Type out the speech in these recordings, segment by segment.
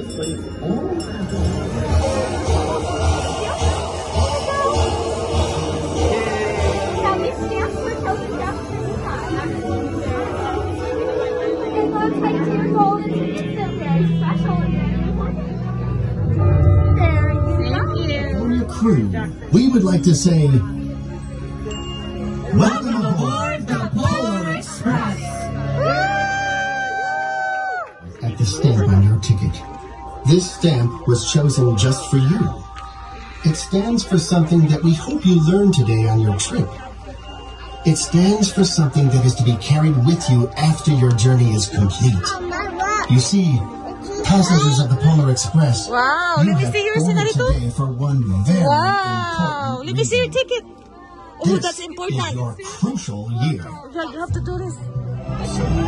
For your crew, we would like to say, stamp was chosen just for you. It stands for something that we hope you learn today on your trip. It stands for something that is to be carried with you after your journey is complete. You see, passengers of the Polar Express, Wow, you let me have see yours, today for one very Wow. important Let me see your ticket. Oh, This that's is important. your crucial year. Yeah, you have to do this.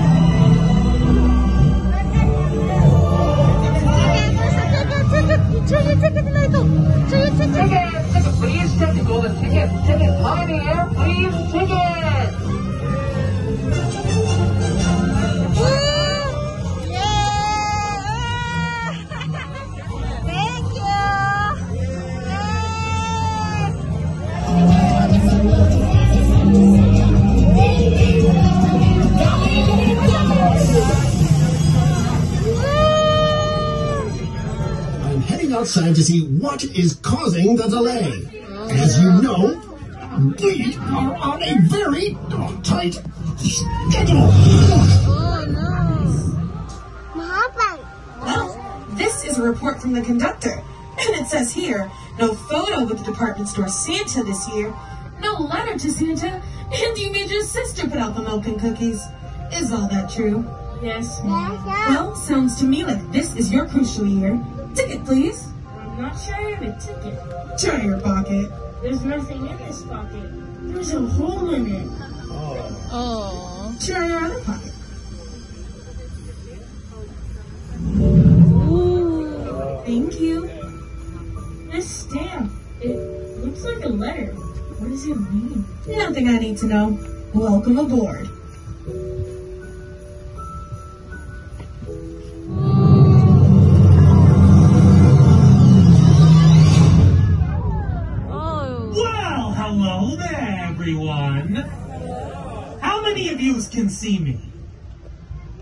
Outside to see what is causing the delay. As you know, we are on a very tight schedule. Oh, nice. Well, this is a report from the conductor. And it says here, no photo with the department store Santa this year, no letter to Santa, and you made your sister put out the milk and cookies. Is all that true? Yes. Yes, Well, sounds to me like this is your crucial year. Ticket, please. I'm not sure I have a ticket. Try your pocket. There's nothing in this pocket. There's a hole in it. Oh. Oh. Try your other pocket. Thank you. This stamp, it looks like a letter. What does it mean? Nothing I need to know. Welcome aboard. Can see me?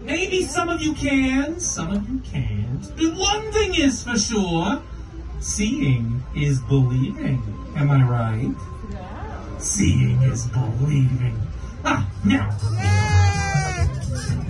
Maybe some of you can, some of you can't. But one thing is for sure seeing is believing. Am I right? Seeing is believing. Ah, now. Oh,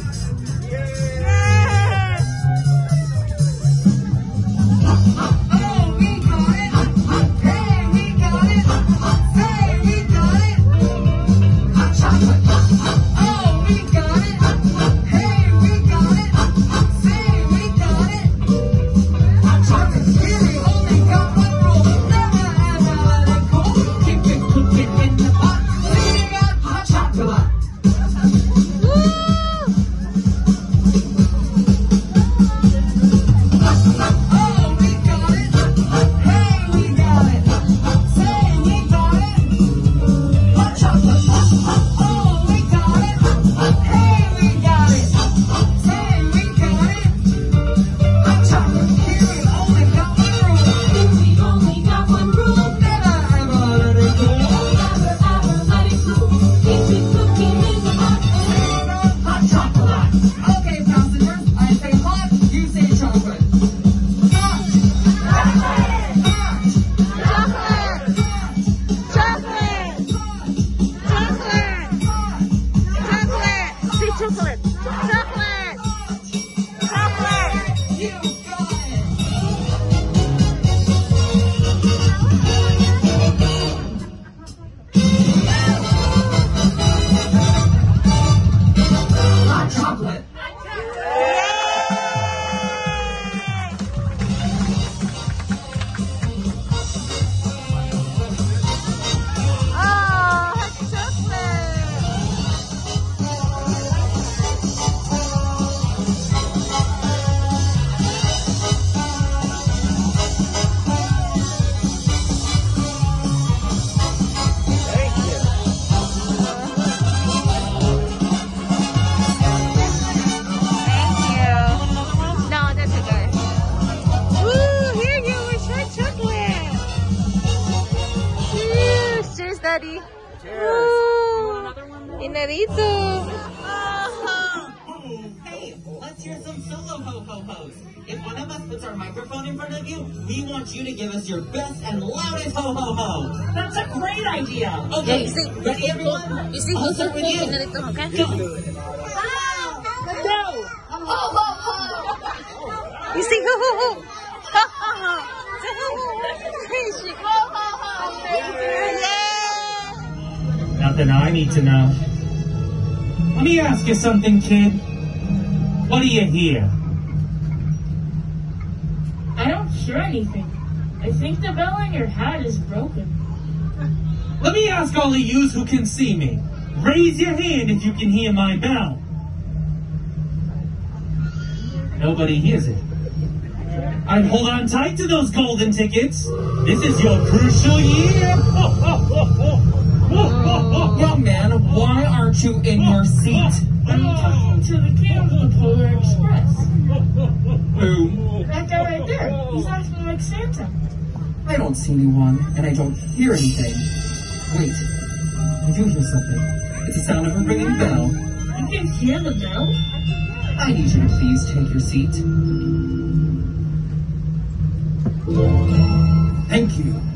chocolate. Daddy. Cheers. Woo. Dinerito. Oh. Uh-huh. Hey, let's hear some solo ho ho ho's. If one of us puts our microphone in front of you, we want you to give us your best and loudest ho ho ho. That's a great idea. Okay, you see, ready everyone? You see, I'll start with you. Okay? Go. Oh. Ho ho ho. You see, ho ho ho. Ha ha ha. Nothing I need to know. Let me ask you something, kid. What do you hear? I don't hear anything. I think the bell on your hat is broken. Let me ask all of yous who can see me. Raise your hand if you can hear my bell. Nobody hears it. I'd hold on tight to those golden tickets. This is your crucial year. Young man, why aren't you in your seat? I'm talking to the of the Polar Express. Who? That guy right there. He's acting like Santa. I don't see anyone, and I don't hear anything. Wait, I do hear something. It's the sound of a ringing bell. You can hear the bell? I need you to please take your seat. Thank you.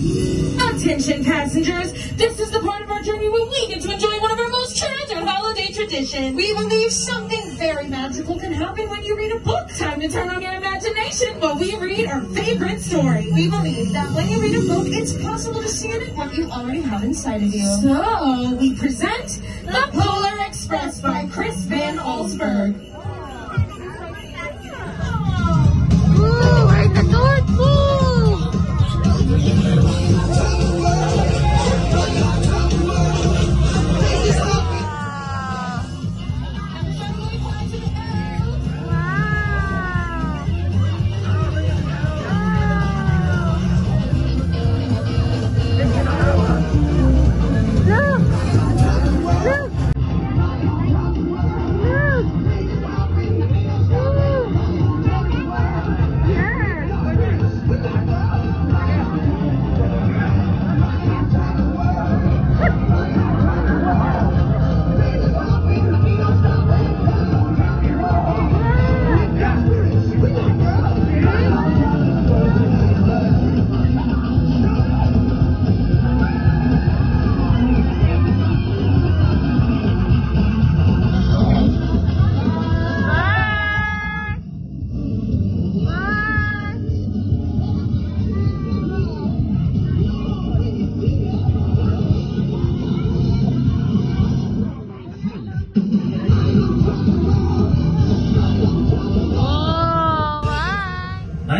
Attention passengers, this is the part of our journey where we get to enjoy one of our most treasured holiday traditions. We believe something very magical can happen when you read a book. Time to turn on your imagination while we read our favorite story. We believe that when you read a book, it's possible to see in it what you already have inside of you. So, we present The Polar Express by Chris Van Allsburg.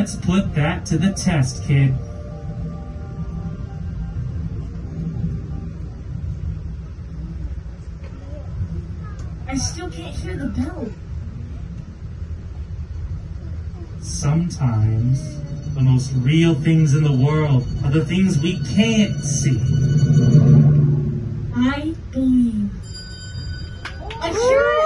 Let's put that to the test, kid. I still can't hear the bell. Sometimes the most real things in the world are the things we can't see. I believe. I hear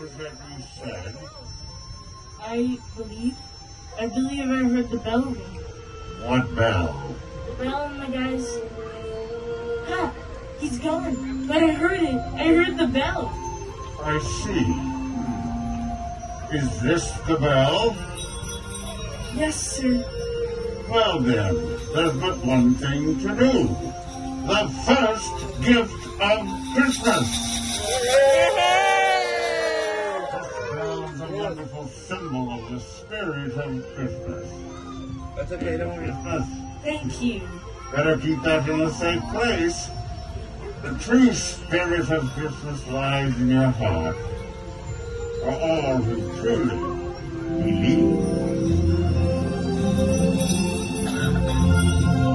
Was that you said? I believe. I believe I heard the bell ring. What bell? The bell and the guy's. Ha! He's gone. But I heard it. I heard the bell. I see. Is this the bell? Yes, sir. Well then, there's but one thing to do. The first gift of Christmas. Bells wonderful symbol of the spirit of Christmas. That's okay, don't worry. Christmas. Thank you. Better keep that in a safe place. The true spirit of Christmas lies in your heart. For all who truly believe.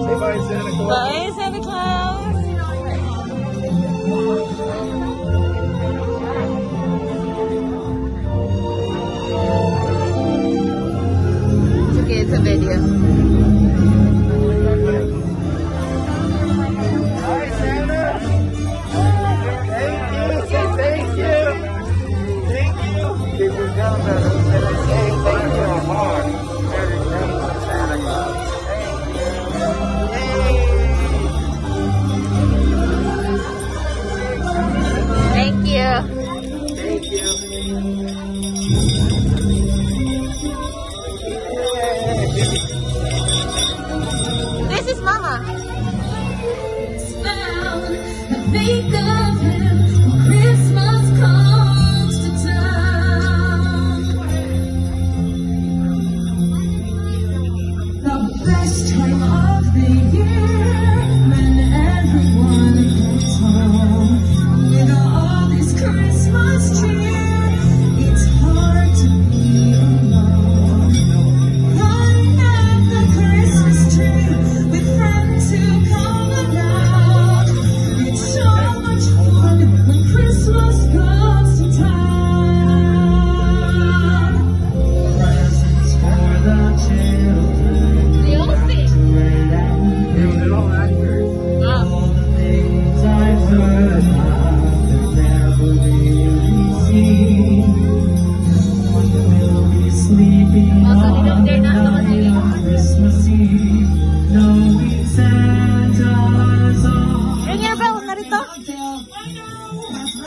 Say bye, Santa Claus. Bye, Santa A video.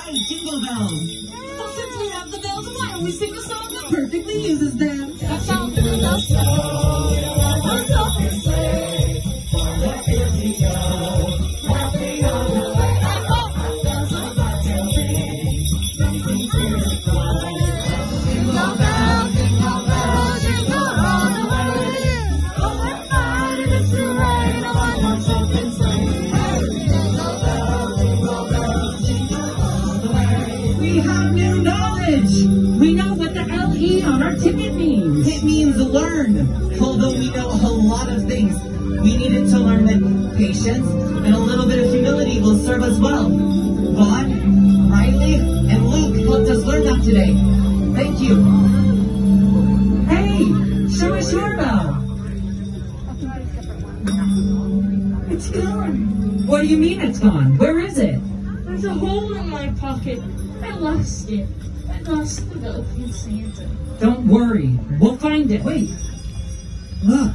That's jingle bells. Well, since we have the bells, why don't we sing a song that perfectly uses them? That sounds good. We Although we know a lot of things, we needed to learn that patience and a little bit of humility will serve us well. Vaughn, Riley, and Luke helped us learn that today. Thank you. Hey, show us your bell. It's gone. What do you mean it's gone? Where is it? There's a hole in my pocket. I lost it. I lost the bell from Santa. Don't worry. We'll find it. Wait. Look.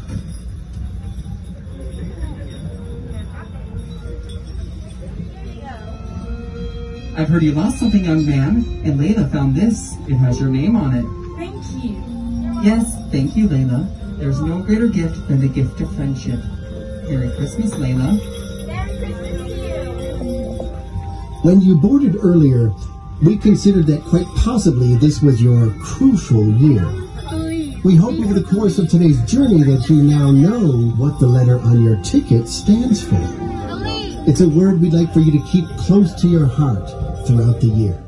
I've heard you lost something, young man, and Layla found this. It has your name on it. Thank you. Yes, thank you, Layla. There's no greater gift than the gift of friendship. Merry Christmas, Layla. Merry Christmas to you. When you boarded earlier, we considered that quite possibly this was your crucial year. We hope over the course of today's journey that you now know what the letter on your ticket stands for. It's a word we'd like for you to keep close to your heart throughout the year.